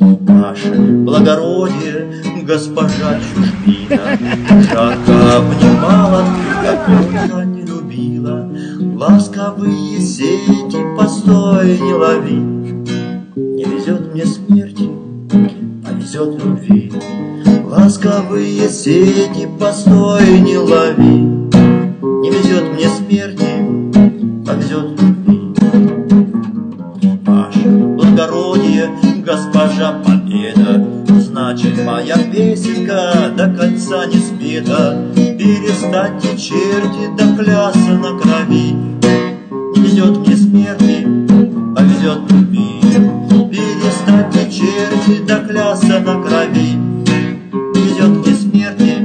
Ваше благородие, госпожа чужбина, Жарко обнимала, как конца не любила, Ласковые сети постой не лови. Не везет мне смерти, а везет любви. Ласковые сети постой не лови. Не везет мне смерти, а везет любви. Ваше благородие, госпожа Победа. Значит, моя песенка до конца не спета. Перестаньте, черти, до кляса на крови. Не везет мне смерти, а везет любви. Перестаньте, черти, до кляса на крови. Не везет мне смерти,